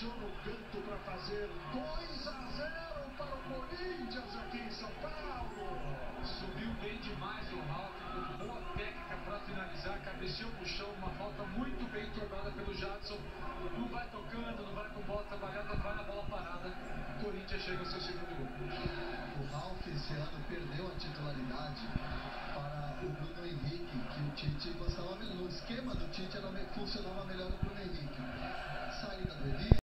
Aciona é o no canto para fazer 2 a 0 para o Corinthians aqui em São Paulo. Subiu bem demais o Ralf, com boa técnica para finalizar, cabeceou no chão, uma falta muito bem tornada pelo Jadson. Não vai tocando, não vai com bola trabalhada, vai na bola parada. O Corinthians chega ao seu segundo gol. O Ralf esse ano perdeu a titularidade para o Bruno Henrique, que o Tite gostava, melhor. O esquema do Tite era, funcionava melhor o